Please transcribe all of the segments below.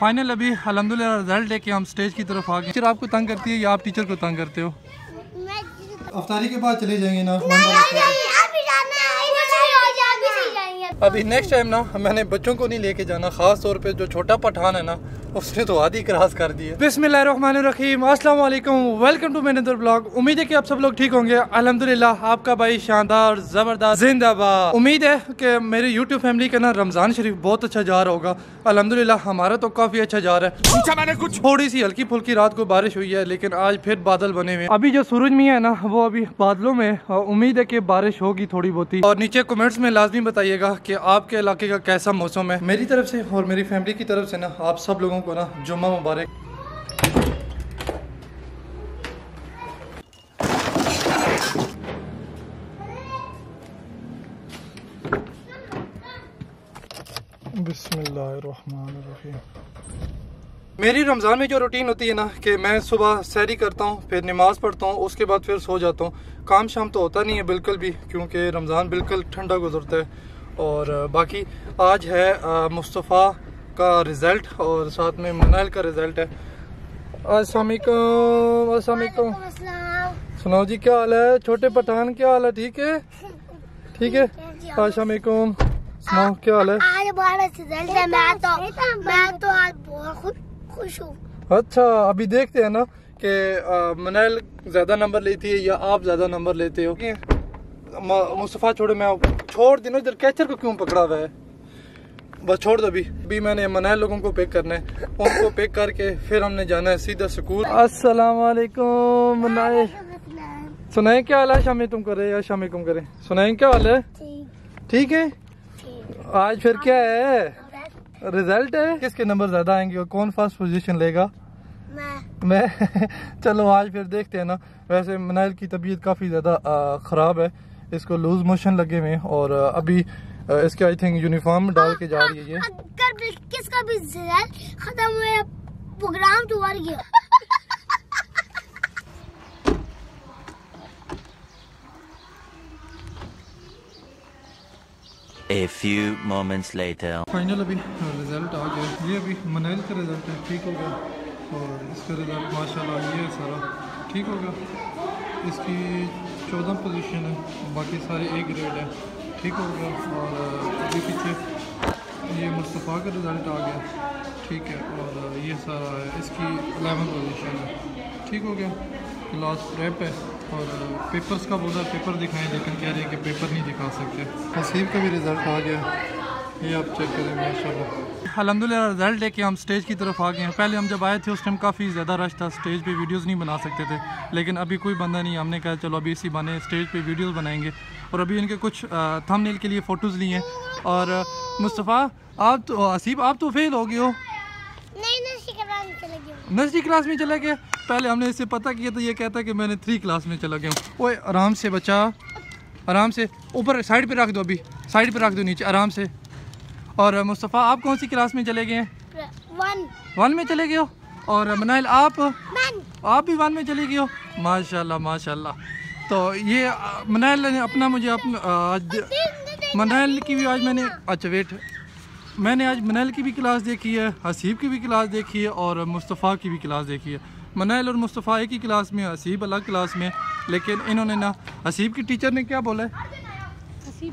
Final अभी अलहमदिल्ला result लेके हम स्टेज की तरफ़ आ गए। टीचर आपको तंग करती है या आप टीचर को तंग करते हो? अफतारी के बाद चले जाएँगे ना है अभी नेक्स्ट टाइम ना मैंने बच्चों को नहीं लेके जाना खास तौर पे जो छोटा पठान है ना उसने तो आधी क्रॉस कर दी है। बिस्मिल्लाहिर्रहमानिर्रहीम अस्सलाम वालेकुम वेलकम टू मेरे ब्लॉग। उम्मीद है कि आप सब लोग ठीक होंगे। अल्हम्दुलिल्लाह आपका भाई शानदार ज़बरदस्त जिंदाबाद। उम्मीद है कि मेरी यूट्यूब फैमिली का ना रमज़ान शरीफ बहुत अच्छा जा रहा होगा। अल्हम्दुलिल्लाह हमारा तो काफ़ी अच्छा जा रहा है। मैंने कुछ? थोड़ी सी हल्की फुल्की रात को बारिश हुई है लेकिन आज फिर बादल बने हुए अभी जो सूरज मियाँ है ना वो अभी बादलों में उम्मीद है कि बारिश होगी थोड़ी बहुत और नीचे कमेंट्स में लाजमी बताइएगा कि आपके इलाके का कैसा मौसम है। मेरी तरफ़ से और मेरी फैमिली की तरफ़ से ना आप सब लोगों को ना जुम्मा मुबारक। बिस्मिल्लाहिर्रहमानिर्रहीम। मेरी रमज़ान में जो रूटीन होती है ना कि मैं सुबह सैरी करता हूँ फिर नमाज़ पढ़ता हूँ उसके बाद फिर सो जाता हूँ। काम शाम तो होता नहीं है बिल्कुल भी क्योंकि रमज़ान बिल्कुल ठंडा गुजरता है। और बाकी आज है मुस्तफ़ा का रिज़ल्ट और साथ में मनाइल का रिज़ल्ट है। असलकुम असलकुम सुनाओ जी क्या हाल है? छोटे पठान क्या हाल है? ठीक है? ठीक है? असलकुम सुनाओ क्या हाल है? आज रिज़ल्ट है। मैं तो मैं तो आज बहुत खुश हूँ। अच्छा अभी देखते हैं ना कि मनाइल ज़्यादा नंबर लेती है या आप ज़्यादा नंबर लेते हो? मुस्तफ़ा छोड़े मैं छोड़ दिनो इधर कैचर को क्यों पकड़ा हुआ है? बस छोड़ दो अभी। अभी मैंने मनाइल लोगों को पिक करना। है उनको पिक करके फिर हमने जाना है सीधा स्कूल। अस्सलाम वालेकुम मनाइल सुनाए क्या हाल है? शामी तुम करे या शामी तुम करे? सुनाए क्या हाल है? ठीक है। आज फिर क्या है? रिज़ल्ट है? किसके नंबर ज़्यादा आएँगे और कौन फ़र्स्ट पोजीशन लेगा? मैं। मैं। चलो आज फिर देखते हैं ना। वैसे मनाइल की तबीयत काफ़ी ज़्यादा ख़राब है। इसको लूज मोशन लगे हुए हैं और अभी इसके आई थिंक यूनिफॉर्म डाल के जा रही है ये। अगर भी किसका भी रिज़ल्ट खत्म हुआ प्रोग्राम तो मर गया A few moments later. Final अभी रिज़ल्ट आ गया। ये अभी मनाइल का रिज़ल्ट है ठीक हो गया। और इसका रिज़ल्ट माशाल्लाह ये सारा ठीक हो गया। इसकी चौदह पोजीशन है बाकी सारे ए ग्रेड है। ठीक हो गया और अभी पीछे ये मुस्तफ़ा का रिज़ल्ट आ गया। ठीक है, और ये सारा है, इसकी अलेवन पोजीशन है। ठीक हो गया क्लास प्रेप है, और पेपर्स का बोला पेपर दिखाएँ, लेकिन कह रहे हैं कि पेपर नहीं दिखा सकते। नसीब का भी रिज़ल्ट आ गया, ये आप चेक करें, माशाल्लाह। अलहमदिल्ला रिज़ल्ट लेके हम स्टेज की तरफ़ आ गए हैं। पहले हम जब आए थे, उस टाइम काफ़ी ज़्यादा रश था स्टेज पे वीडियोस नहीं बना सकते थे। लेकिन अभी कोई बंदा नहीं हमने कहा, चलो, अभी इसी बने स्टेज पे वीडियोस बनाएँगे। और अभी इनके कुछ थंबनेल के लिए फ़ोटोज़ लिए हैं। और मुस्तफ़ा आप तो हसीब आप तो फेल हो गए हो। नर्सरी क्लास में चले गए पहले हमने इससे पता किया तो ये कहता कि मैंने थ्री क्लास में चला गया हूँ। ओए आराम से बच्चा आराम से ऊपर साइड पे रख दो अभी साइड पे रख दो नीचे आराम से। और मुस्तफ़ा आप कौन सी क्लास में चले गए हैं? वन वन में चले गए हो? और मनाइल आप? आप भी वन में चले गए हो? माशाल्लाह माशाल्लाह। तो ये मनाइल ने अपना मुझे अपना आज मनाइल की भी आज मैंने अच्छा वेट। मैंने आज मनाइल की भी क्लास देखी है हसीब की भी क्लास देखी है और मुस्तफ़ा की भी क्लास देखी है। मनाइल और मुस्तफ़ा एक ही क्लास में हसीब अलग क्लास में लेकिन इन्होंने ना हसीब की टीचर ने क्या बोला है? हसीब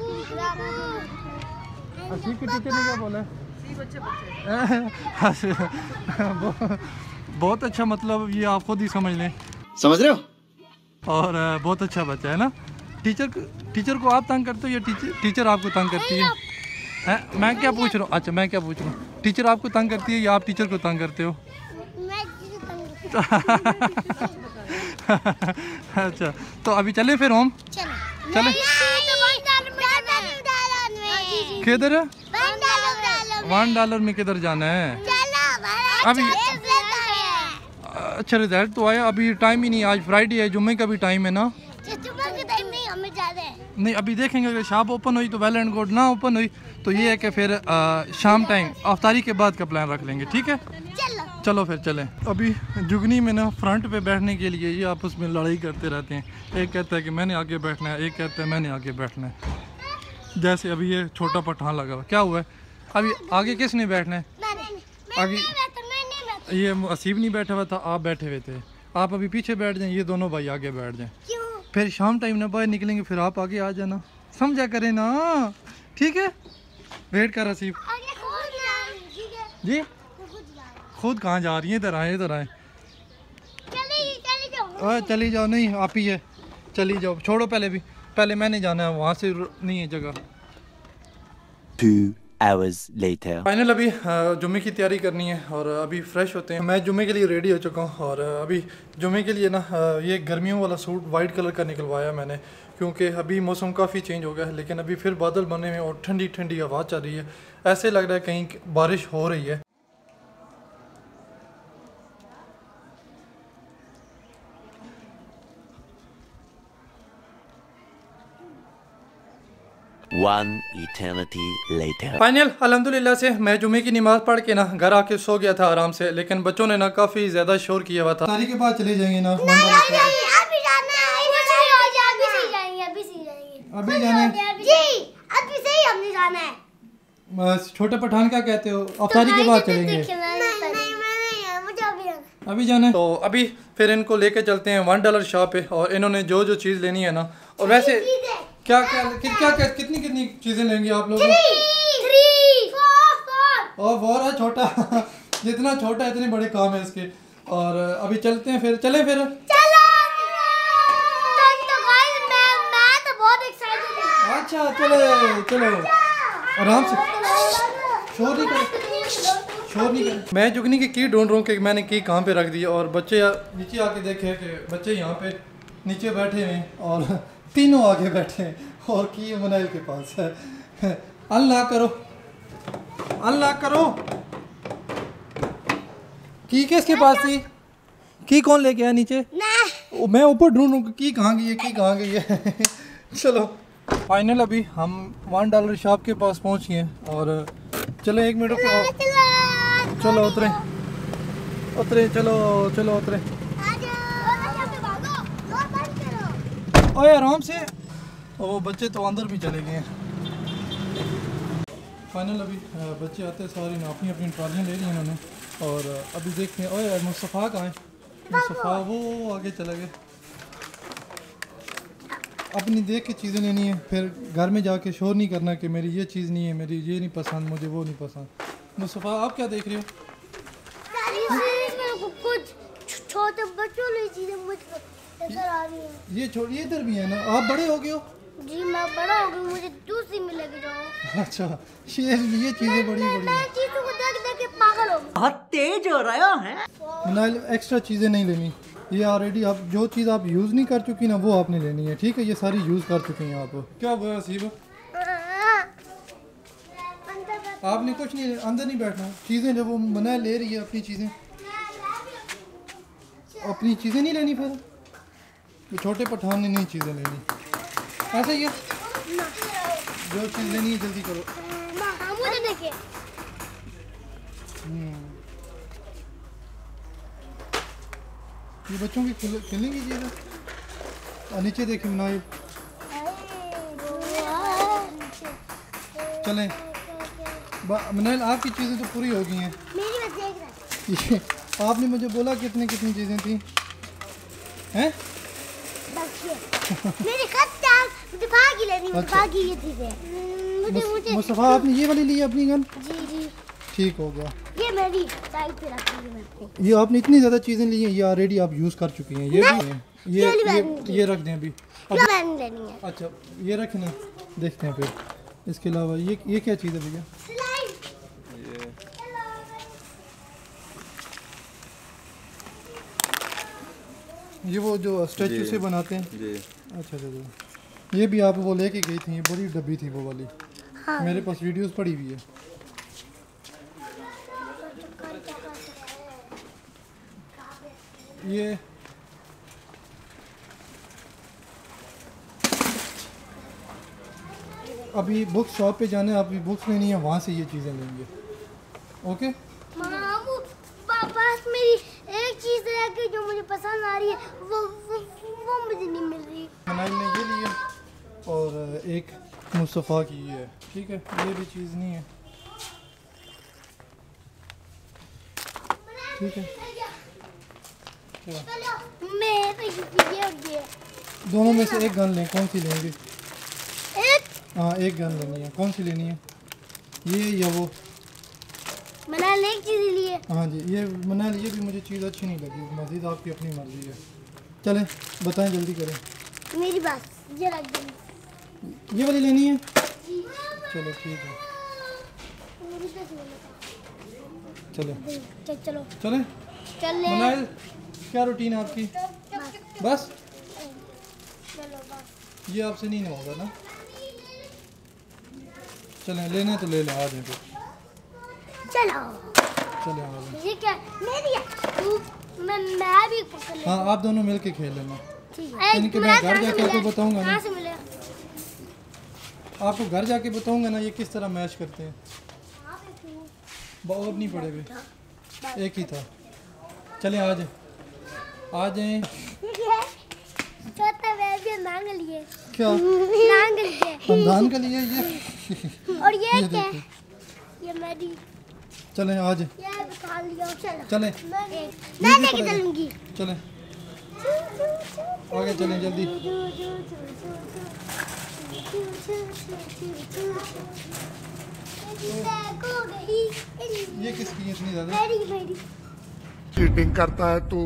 की टीचर ने क्या बोला है? बहुत अच्छा मतलब ये आप खुद ही समझ लें। समझ रहे हो? और बहुत अच्छा बच्चा है ना? टीचर टीचर को आप तंग करते हो या टीचर टीचर आपको तंग करती है? हैं? मैं क्या पूछ रहा हूँ? अच्छा मैं क्या पूछ रहा हूँ? टीचर आपको तंग करती है या आप टीचर को तंग करते हो? अच्छा तो अभी चले फिर होम? चले। किधर वन डॉलर में। किधर जाना है? अभी- अच्छा रिज़ल्ट तो आया। अभी टाइम ही नहीं आज फ्राइडे है जुम्मे का भी टाइम है ना? नहीं अभी देखेंगे अगर शॉप ओपन हुई तो वेल एंड गुड ना ओपन हुई तो ये है कि फिर अ, शाम टाइम अफ्तारी के बाद का प्लान रख लेंगे ठीक है? चलो। फिर चलें। अभी जुगनी में ना फ्रंट पे बैठने के लिए ये आपस में लड़ाई करते रहते हैं। एक कहता है कि मैंने आगे बैठना है एक कहता है मैंने आगे बैठना है। जैसे अभी ये छोटा पठान लगा हुआ क्या हुआ है? अभी आगे किसने बैठना है? आगे ये असीब नहीं बैठा हुआ था आप बैठे हुए थे। आप अभी पीछे बैठ जाएँ ये दोनों भाई आगे बैठ जाएँ। क्यों? फिर शाम टाइम ना बाहर निकलेंगे फिर आप आगे आ जाना। समझा करें ना? ठीक है? वेट कर असीब। आगे खुद जाएँगे ठीक है? जी? खुद कहाँ जा रही है? इधर आए इधर आए। चले जाओ। आ, चली जाओ नहीं आप ही है। चली जाओ छोड़ो पहले भी। पहले मैंने जाना है वहाँ से नहीं है जगह। Hours later. फाइनल अभी जुमे की तैयारी करनी है और अभी फ्रेश होते हैं। मैं जुमे के लिए रेडी हो चुका हूँ और अभी जुमे के लिए ना ये गर्मियों वाला सूट वाइट कलर का निकलवाया मैंने क्योंकि अभी मौसम काफ़ी चेंज हो गया है, लेकिन अभी फिर बादल बने हुए और ठंडी ठंडी हवा चल रही है। ऐसे लग रहा है कहीं बारिश हो रही है। One eternity later. फाइनल अल्हम्दुलिल्लाह से मैं जुमे की नमाज़ पढ़ के ना घर आके सो गया था आराम से लेकिन बच्चों ने ना काफ़ी ज़्यादा शोर किया हुआ था। तारीख के बाद चले जाएँगे ना अभी जाना है अभी सही अभी अभी जाना है। जी अभी जाना है। बस छोटे पठान क्या कहते हो? अब तारीख के बाद चलेंगे। नहीं नहीं मैं नहीं मुझे अभी जाना अभी जाना है? तो अभी फिर इनको लेके चलते हैं वन डॉलर शॉप पे और इन्होंने जो जो चीज़ लेनी है ना और वैसे क्या क्या कि, क्या क्या कितनी कितनी चीज़ें लेंगे आप लोग फोर छोटा। जितना छोटा है इतने बड़े काम है इसके। और अभी चलते हैं फिर। चले फिर। चलो। तो तो गाइस मैं मैं बहुत एक्साइटेड अच्छा चलो चलो। आराम से। शोर नहीं कर। शोर नहीं कर। मैं जुगनी की की ढूंढ रहा हूँ कि मैंने की कहाँ पे रख दी। और बच्चे नीचे आके देखे कि बच्चे यहाँ पे नीचे बैठे हैं और तीनों आगे बैठे हैं। और की मनाइल के पास है। अल्लाह करो। अल्लाह करो। की किसके पास थी? की कौन लेके आया नीचे? मैं। ऊपर ढूंढूं कि की कहाँ गई है की कहाँ गई है। चलो। फाइनल अभी हम वन डॉलर शॉप के पास पहुँच गए और चलो एक मिनट चलो उतरे। उतरे चलो चलो उतरे आ जाओ यहाँ पे भागो डोर बंद करो ओए, आराम से। ओ वो बच्चे तो अंदर भी चले गए हैं। फाइनल अभी बच्चे आते सारे ना अपनी अपनी ट्रॉलियाँ ले ली हैं उन्होंने और अभी देखते हैं, ओए, मुस्तफ़ा कहाँ मुस्तफ़ा, वो आगे चले गए। अपनी देख के चीज़ें लेनी है, फिर घर में जाके शोर नहीं करना कि मेरी ये चीज़ नहीं है, मेरी ये नहीं पसंद, मुझे वो नहीं पसंद। मुस्तफ़ा, आप क्या देख रहे हो? कुछ छोटे बच्चों मुझको नज़र आ रही है। ये छोड़ ये इधर भी है ना? आप बड़े हो गए हो? जी मैं बड़ा हो गई मुझे दूसरी मिलेगी जो। अच्छा ये ये चीज़ें बड़ी बड़ी मैं चीज़ों को देख देख के पागल हो बहुत तेज हो रहा है मिनाइल एक्स्ट्रा चीज़ें नहीं लेनी। ये ऑलरेडी आप जो चीज़ आप यूज़ नहीं कर चुकी ना वो आपने लेनी है ठीक है? ये सारी यूज़ कर चुकी हैं आप। क्या हुआ बैठ- आपने कुछ नहीं अंदर नहीं बैठना। चीज़ें जब वो मना ले रही है अपनी चीज़ें अपनी चीज़ें नहीं लेनी फिर? ये छोटे पठान ने नहीं चीज़ें लेनी। ऐसे ही जो चीज़ लेनी है जल्दी करो। हाँ, देखिए ये बच्चों की खेल- खेलने की चीज़ है नीचे देखिए मिनाइल चलें। बा- मिनाइल आपकी चीज़ें तो पूरी हो गई हैं। मेरी बस देख रहा है। आपने मुझे बोला कितनी कितनी चीज़ें थी। हैं बस ये मेरी खत्म मुझे भागी लेनी मुझे अच्छा। भागी ये चीज़ें। हम्म, मुझे मुस- मुझे। मुस्तफ़ा आपने ये वाली ली अपनी गन? जी जी। ठीक हो गया। ये मेरी साइड पे रखी है मैं ये आपने इतनी ज़्यादा चीज़ें ली हैं ये ऑलरेडी आप यूज़ कर चुकी हैं। ये भी हैं। ये ये ये, रख दें अभी। अब ये लेनी है। अच्छा ये रखें ना देखते हैं फिर। इसके अलावा ये ये क्या चीज़ है भैया? ये वो जो स्टैचू से बनाते हैं। जी। अच्छा अच्छा अच्छा। ये भी आप वो लेके गई थी बड़ी डब्बी थी वो वाली। हाँ। मेरे पास वीडियोस पड़ी हुई है। ये अभी बुक शॉप पे जाना है अभी बुक्स लेनी है वहाँ से ये चीज़ें लेंगे। ओके? मामू बस मेरी एक चीज़ रह गई जो मुझे पसंद आ रही है वो मुझे नहीं मिल रही मनाइल ने ये लिया और एक मुस्तफ़ा की है। ठीक है ये भी चीज़ नहीं है। ठीक है। दोनों में से एक गन लें। कौन सी लेंगे? एक। हाँ एक गन लेनी है। कौन सी लेनी है? ये या वो? मैंने लिए। हाँ जी ये मना ये भी मुझे चीज़ अच्छी नहीं लगी। मज़ीद आपकी अपनी मर्ज़ी है। चलें बताएँ जल्दी करें। मेरी बात ये रख दो ये वाली लेनी है? चलो ठीक है। चलो। चलो। चलें? चल। क्या रूटीन है आपकी? बस? चलो बस। ये आपसे नहीं होगा ना? चलें लेने तो ले लें आ जाए चलो। चले ये क्या? मेरी मैं मैं भी पकड़ हाँ आप दोनों मिल के खेल लेना। ठीक है। यानी कि मैं घर जाके आपको बताऊँगा ना। आपको घर जाके बताऊँगा ना ये किस तरह मैच करते हैं। तू? बहुत नहीं पड़े हुए एक ही था। चले आज आ जाएँ। क्या? मांग लिए। खानदान के लिए ये? और ये ये क्या? है? ये मेरी। चलें आ जाएँ। ये बता लिया। चलो। चलें। मैं लेके। चलूँगी। चलें। आगे चलें जल्दी। ये किसकी इतनी ज़्यादा? मेरी मेरी। चीटिंग करता है तू।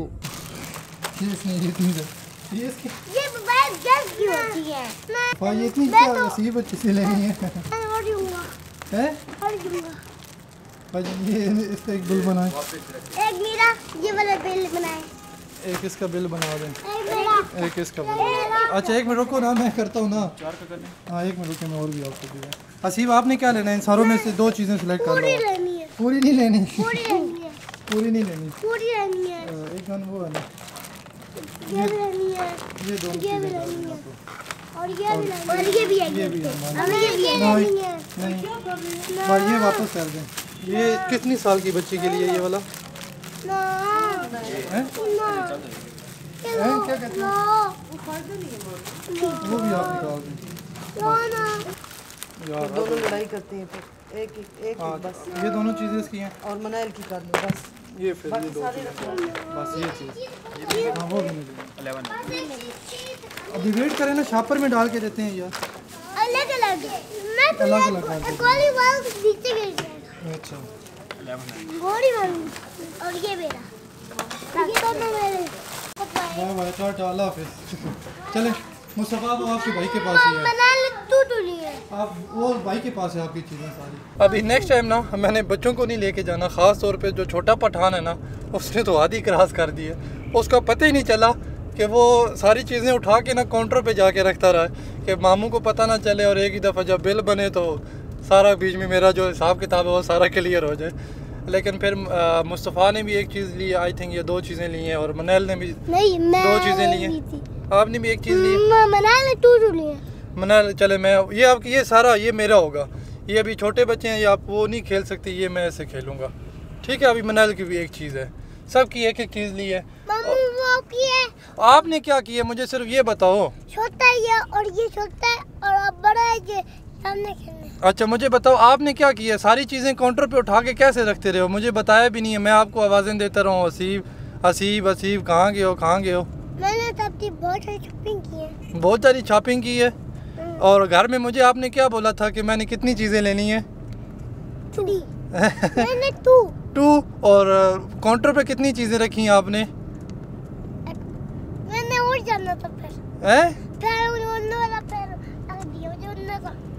ये इसने ये इतनी ज़्यादा। ये इसकी। ये मोबाइल गैस की होती है। मैं हाँ ये इतनी मैं क्या तो- वसीब अच्छी से लेनी है। और दूँगा हैं। और दूँगा भाई ये इसका एक बिल बनाए। एक मेरा ये वाला बिल बनाए। एक इसका बिल बना दें। एक इसका बिल अच्छा एक मिनट रुको ना मैं करता हूँ ना। चार का करने हाँ। एक मिनट रुके मैं और भी आपको दूँगा हसीब आपने क्या लेना है? इन सारों में से दो चीज़ें सेलेक्ट कर पूरी लो लेनी है। पूरी नहीं लेनी। पूरी है। नहीं लेनी। पूरी लेनी है। एक गन वो है ना ये भी लेनी है। ये दोनों ये भी लेनी है। और ये भी लेनी है। और ये भी है ये भी है। हमें ये भी नहीं लेनी है। नहीं। भाई ये वापस कर दें। ये कितनी साल की बच्ची के लिए ये वाला? क्या कहते हैं? वो भी आप निकाल दें। ना ना। यार दोनों लड़ाई करते हैं फिर। एक एक एक हाँ बस। ये दोनों चीज़ें इसकी हैं। और मनाइल की कर लो बस। ये फिर ये दो बस ये चीज़। हाँ वो भी मुझे अभी वेट करें ना छापर में डाल के देते हैं यार। अलग अलग मैं अलग अलग गोली तो नीचे गिर जाएगा अच्छा। गोली और ये मेरा ये दोनों मेरे बाय बाय चले मुस्तफ़ा वो आपके भाई के पास ही है आप वो भाई के पास है आपकी चीज़ें सारी अभी नेक्स्ट टाइम ना, मैंने बच्चों को नहीं लेके जाना ख़ास तौर पे जो छोटा पठान है ना, उसने तो आधी क्रॉस कर दी है। उसका पता ही नहीं चला कि वो सारी चीज़ें उठा के ना काउंटर पे जाके रखता रहा कि मामू को पता ना चले और एक ही दफ़ा जब बिल बने तो सारा बीच में मेरा जो हिसाब किताब है वो सारा क्लियर हो जाए। लेकिन फिर मुस्तफ़ा ने भी एक चीज़ ली आई थिंक ये दो चीज़ें ली हैं और मनैल ने भी नहीं मैं दो चीज़ें ली ली हैं आपने भी एक चीज़ ली? म- मना ले तू तो नहीं है। मना चले मैं ये आपकी ये सारा ये मेरा होगा। ये अभी छोटे बच्चे हैं ये आप वो नहीं खेल सकते ये मैं ऐसे खेलूँगा। ठीक है अभी मनैल की भी एक चीज़ है। सबकी एक एक चीज़ ली है। वो है। आपने क्या किया मुझे सिर्फ़ ये बताओ। छोटा ही है और ये छोटा है और अब बड़ा है ये अच्छा मुझे बताओ आपने क्या किया? सारी चीज़ें काउंटर पे उठा के कैसे रखते रहे हो? मुझे बताया भी नहीं है मैं आपको आवाज़ें देता रहूँ हसीब हसीब हसीब कहाँ गए हो कहाँ गए हो? मैंने तब की बहुत सारी शॉपिंग की है। बहुत सारी शॉपिंग की है? और घर में मुझे आपने क्या बोला था कि मैंने कितनी चीज़ें लेनी है? मैंने टू टू और काउंटर पे कितनी चीज़ें रखी हैं आपने? मैंने और जाना था फिर।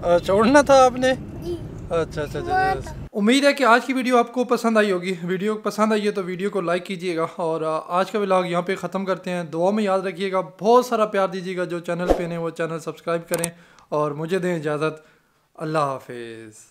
अच्छा उड़ना था आपने? अच्छा अच्छा अच्छा। उम्मीद है कि आज की वीडियो आपको पसंद आई होगी। वीडियो पसंद आई है तो वीडियो को लाइक कीजिएगा और आज का व्लॉग यहाँ पे ख़त्म करते हैं। दुआ में याद रखिएगा। बहुत सारा प्यार दीजिएगा जो चैनल पे ने वो चैनल सब्सक्राइब करें और मुझे दें इजाज़त। अल्लाह हाफिज़।